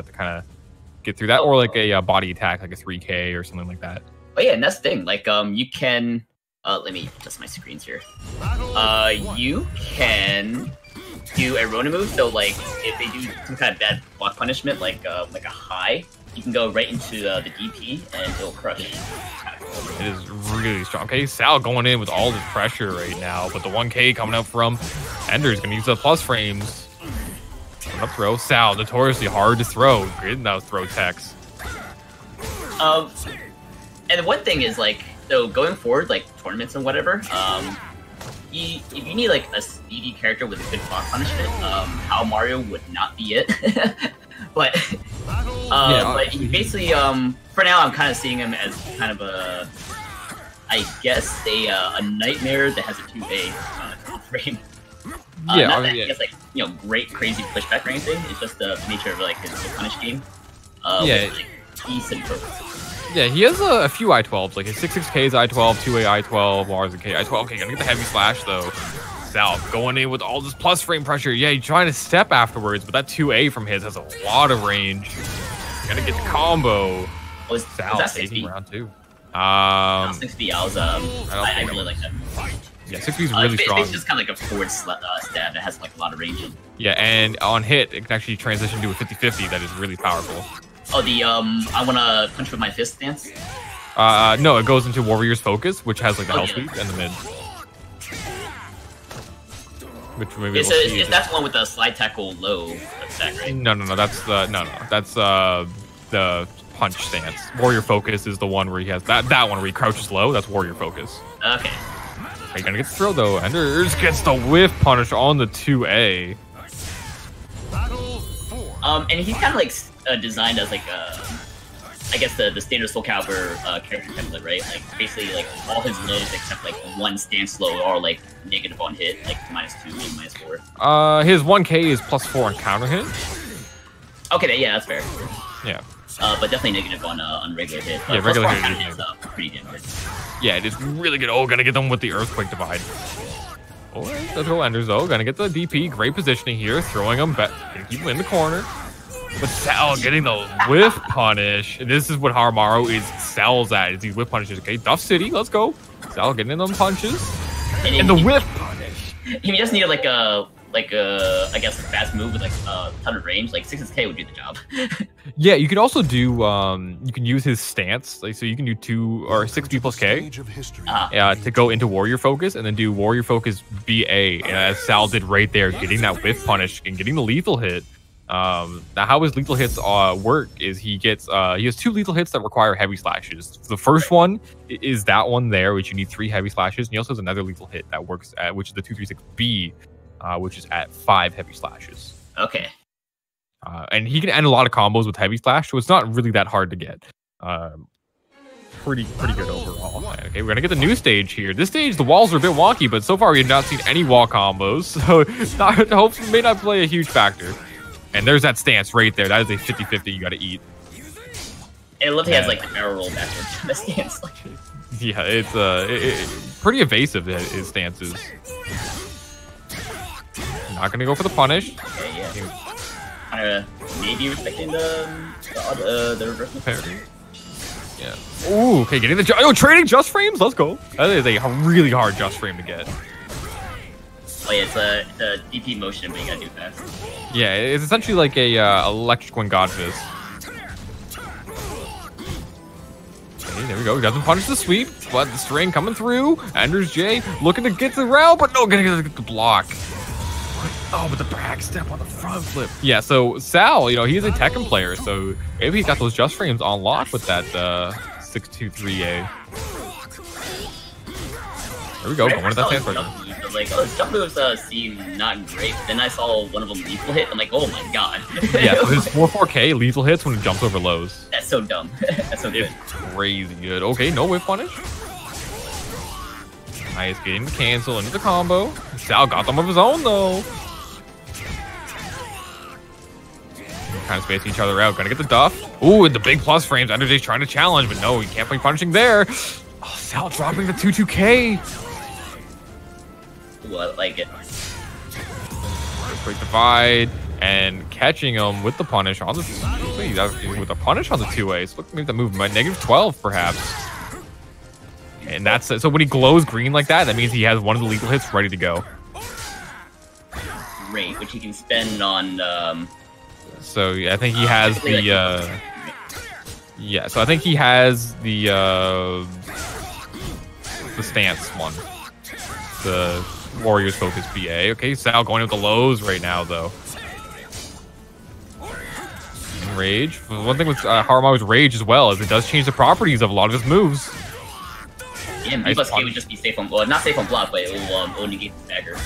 to, to kind of get through that, or like a uh, body attack, like a 3K or something like that. Oh yeah, and that's the thing. Like, um, you can. Uh, let me adjust my screens here. Uh, you can do a Rona move. So like, if they do some kind of bad block punishment, like uh, like a high, you can go right into uh, the DP and it'll crush. It is really strong. Okay, Sal going in with all this pressure right now, but the 1K coming up from Ender is gonna use the plus frames. Up throw. Sal, notoriously hard to throw. Getting those throw techs. Um, and one thing is like, so going forward, like tournaments and whatever, um, you, if you need like a speedy character with a good block punishment, um, Haohmaru would not be it. but, uh, Yeah, but basically, um, for now, I'm kind of seeing him as kind of a, I guess a uh, a nightmare that has a two A uh, frame. Uh, Yeah, not oh, that yeah. he has like you know great crazy pushback or anything. It's just the nature of like his punish game. Uh, Yeah. with, like, decent purposes. Yeah, he has a, a few I-12s, like his 66K is I-12, 2A I-12, Mars and K I-12. Okay, gonna get the heavy slash though. Sal going in with all this plus frame pressure. Yeah, he's trying to step afterwards, but that 2A from his has a lot of range. Gonna get the combo. Was, Sal was that taking 60? round two. Uh, Um, 60, I was, um, I don't I, really like that. yeah, 60 is Uh, really it's, strong. it's just kind of like a forward uh, stab that has like a lot of range. In. Yeah, and on hit, it can actually transition to a 50-50 that is really powerful. Oh, the um, I want to punch with my fist stance. Uh, no, it goes into Warrior's Focus, which has like the Oh, health yeah. sweep and the mid. Which maybe It's, we'll a, it's, that's one with the slide tackle low attack, right? No, no, no. That's the no, no. That's uh the punch stance. Warrior focus is the one where he has that that one where he crouches low. That's warrior focus. Okay. Are you gonna get the throw though? Enders gets the whiff punish on the two A. Um, and he's kind of like uh, designed as like a, I guess the the standard Soul Calibur uh, character template, right? Like basically like all his lows except like one stance low are like negative on hit, like minus two, maybe minus four. Uh, his one K is plus four on counter hit. Okay, yeah, that's fair. Yeah, Uh, but definitely negative on uh, on regular hit. Uh, Yeah, regular hit is counter hit's, uh, pretty damn good. yeah. It is really good. Oh, gonna get them with the earthquake divide. Oh, the throw enders though. Gonna get the DP. Great positioning here. Throwing them back. Gonna keep him in the corner. But Sal getting the whiff punish. And this is what Haohmaru is sells at. Is these whiff punishes. Okay, Duff City. Let's go. Sal getting them punches. And, And the he, whiff punish. he just needed like a like a I guess a fast move with like a ton of range. Like 6K would do the job. Yeah, you could also do. Um, you can use his stance. Like so, you can do two or six B plus K. Stage of history. Uh, to go into Warrior Focus and then do Warrior Focus BA, and as Sal did right there, getting that whiff punish and getting the lethal hit. Um, now, how his lethal hits uh, work is he gets uh, he has two lethal hits that require heavy slashes. The first one is that one there, which you need three heavy slashes, and he also has another lethal hit that works at which is the two three six B, uh, which is at five heavy slashes. okay. Uh, and he can end a lot of combos with heavy slash, so it's not really that hard to get. Um, pretty pretty good overall. Okay, we're gonna get the new stage here. This stage, the walls are a bit wonky, but so far we have not seen any wall combos, so not hopefully may not play a huge factor. And there's that stance right there. That is a 50-50 you gotta eat. And I love he has like the barrel roll backwards in the stance. Yeah, it's uh it, it- pretty evasive his stances. Not gonna go for the punish. yeah. Kind of maybe respecting the the, uh, the reverse. Parry. Yeah. Ooh, okay, getting the ju- oh trading just frames. Let's go. That is a really hard just frame to get. Oh yeah, it's a, it's a DP motion, but you gotta do fast. Yeah, it's essentially like a uh, electric one god fist. Okay, there we go. He doesn't punish the sweep, but the string coming through. Enders J looking to get the round, but no, gonna get the block. Oh, but the back step on the front flip. Yeah, so Sal, you know, he's a Tekken player, so maybe he's got those just frames on lock with that uh, 623A. There we go, Right, going with that I saw stance his right jump moves, I was like, oh, his jump moves uh, seem not great. Then I saw one of them lethal hit. I'm like, oh my god. Yeah, so his 4-4K lethal hits when he jumps over lows. That's so dumb. That's so good. It's crazy good. Okay, no whiff punish. Nice, getting the cancel into the combo. Sal got them of his own though. Kind of spacing each other out. Gonna get the duff. Ooh, and the big plus frames. Enders J's trying to challenge, but no, he can't play punishing there. Oh, Sal dropping the 2-2K. Ooh, I like it. Great divide. and catching him with the punish on the with the punish on the two ways. Look, maybe the move negative 12 perhaps. And that's so when he glows green like that, that means he has one of the lethal hits ready to go. Great, which he can spend on. Um, so yeah, I think he has the. Uh, yeah, so I think he has the uh, the stance one, the Warriors focus BA. Okay, Sal going with the lows right now though. Rage. One thing with uh, Haohmaru's Rage as well is it does change the properties of a lot of his moves. Yeah, nice plus K would just be safe on, well, not safe on block, but it will, um, negate the dagger.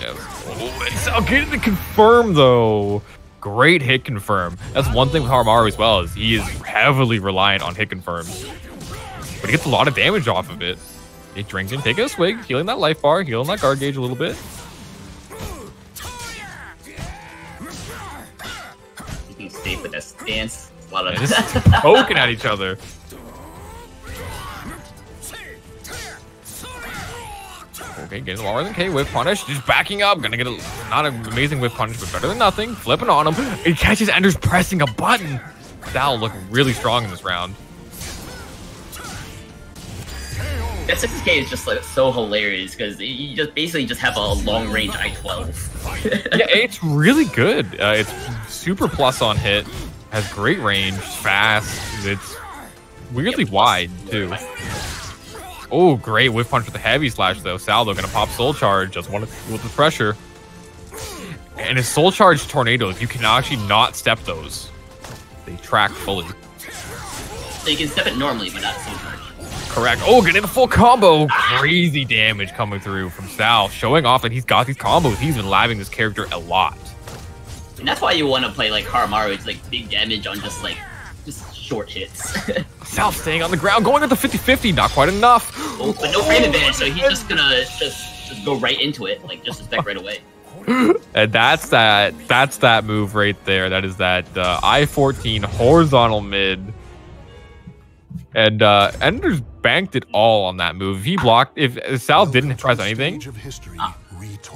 Yeah. Oh, it's Sal getting the confirm though. Great hit confirm. That's one thing with Haohmaru as well is he is heavily reliant on hit confirms, but he gets a lot of damage off of it. He drinking, taking a swig, healing that life bar, healing that guard gauge a little bit. You can stay with that stance. A lot of just poking at each other. Okay, getting lower than K whiff punish. Just backing up. Gonna get a not an amazing whiff punish, but better than nothing. Flipping on him. He catches Ender's pressing a button. That'll look really strong in this round. That 6K is just like so hilarious because you just basically just have a long range I-12. yeah, it's really good. Uh, it's super plus on hit, has great range, fast. It's weirdly yep. wide too. Oh, great whiff punch with the heavy slash though. Saldo gonna pop soul charge. Just want to with the pressure. And his soul charge tornadoes, you can actually not step those. They track fully. So you can step it normally, but not soul charge. Correct. Oh, getting the full combo. Crazy damage coming through from Sal, showing off that he's got these combos. He's been labbing this character a lot. And that's why you want to play like Haohmaru. It's like big damage on just like short hits. Sal staying on the ground, going at the 50-50, not quite enough. Oh, but no frame advantage, so he's just gonna just, just go right into it, like just spec right away. and that's that. That's that move right there. That is that uh, I-14 horizontal mid. And uh, Ender's banked it all on that move. If he blocked, if, if Sal didn't press anything,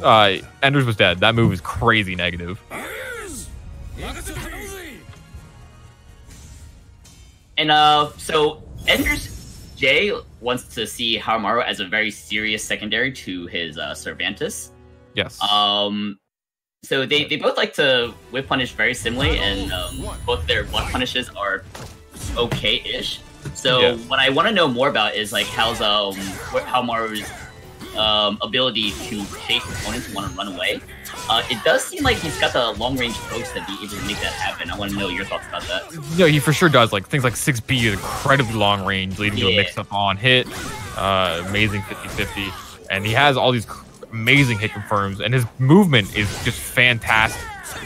uh, Enders was dead. That move is crazy negative. And uh, so Enders J wants to see Haohmaru as a very serious secondary to his uh, Cervantes. Yes. Um, so they, they both like to whiff punish very similarly, and um, both their one punishes are okay-ish. So yeah. what I want to know more about is like how's um Haohmaru's um, ability to chase opponents who want to run away. Uh, it does seem like he's got the long range pokes to be able to make that happen. I want to know your thoughts about that. Yeah, he for sure does. Like things like 6B is incredibly long range, leading yeah. to a mix up on hit. Uh, amazing 50 50. And he has all these amazing hit confirms, and his movement is just fantastic.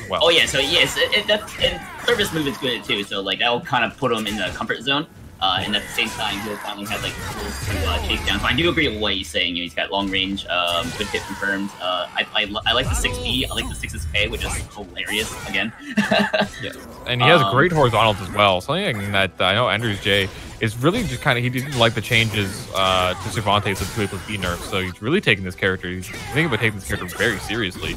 Well. Oh yeah, so yes, it, that, and service movement's good too. So like that will kind of put him in the comfort zone. Uh, and at the same time, he'll finally have like tools to uh, chase down. So I do agree with what he's saying. You know, he's got long range, um, good hit confirmed. Uh, I, I, I, like the 6B. I like the 6K, which is hilarious again. yeah, and he has um, great horizontals as well. Something that I know Enders J is really just kind of he didn't like the changes uh, to Cervantes with 2 plus B nerf. So he's really taking this character. He's thinking about taking this character very seriously.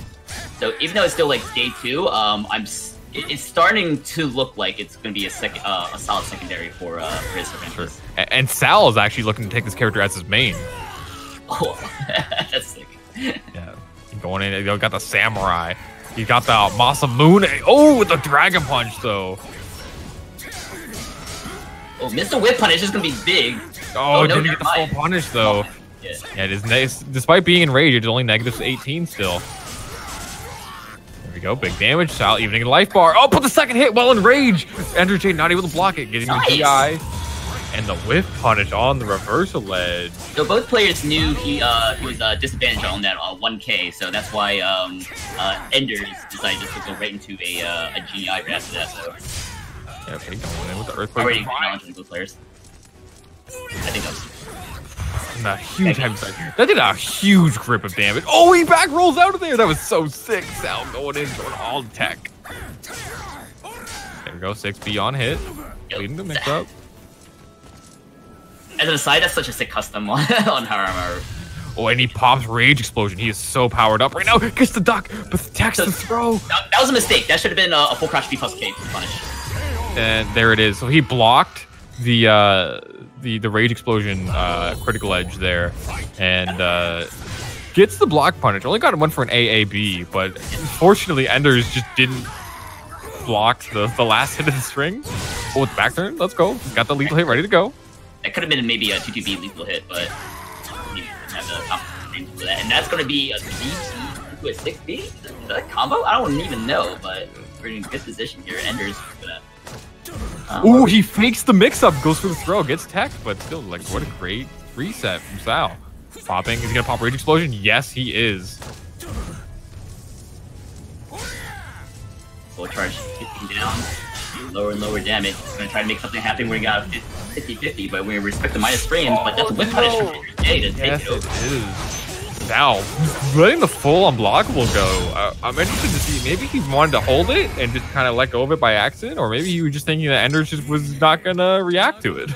So even though it's still like day two, um, I'm it's starting to look like it's going to be a second, uh, a solid secondary for uh, sure. And Sal is actually looking to take this character as his main. Oh, that's sick. Yeah, going in. You got the samurai. You got the Masamune. Oh, with the dragon punch though. Oh, Mr. Whiff Punish is gonna be big. Oh, oh no, didn't get the full punish though. Yeah, yeah it is nice. Despite being enraged, it's only negative 18 still go. Big damage. Sal evening life bar. Oh, put the second hit while in rage. Enders J not able to block it. Getting nice. the DI. And the whiff punish on the reversal ledge. So both players knew he uh, was uh, disadvantaged on that uh, 1K, so that's why um, uh, Enders decided to go right into a, uh, a GI after that. So. Yeah, okay, going in with the earthquake. Already acknowledging both players. I think that was a huge. That did a huge grip of damage. Oh, he back rolls out of there. That was so sick. Sal going in, going all tech. There we go. 6B on hit. Leading the mix up. As an aside, that's such a sick custom on, on. Oh, and he pops Rage Explosion. He is so powered up right now. Gets the duck, but attacks the throw. That, that was a mistake. That should have been a, a full crash B plus K punish. And there it is. So he blocked the uh, the the Rage Explosion uh, critical edge there, and uh, gets the block punish. Only got one for an AAB, but unfortunately, Enders just didn't block the, the last hit of the string. Oh, with back turn, let's go. Got the lethal hit ready to go. That could have been maybe a 2-2B lethal hit, but the. And that's going to be a 3 to a 6B? Is that a combo? I don't even know, but we're in good position here. Enders gonna. Oh, Ooh, he fakes the mix-up, goes for the throw, gets tech, but still, like, what a great reset from Sal. Popping, is he gonna pop Rage Explosion? Yes, he is. Full charge kicking down. Lower and lower damage. He's gonna try to make something happen where he got 50-50, but we respect the minus frames, but that's a whip oh, punish from Jay to take Yes, it it over. is. Sal, letting the full unblockable go. Uh, I'm interested to see, maybe he wanted to hold it and just kind of let go of it by accident, or maybe he was just thinking that Enders just was not gonna react to it.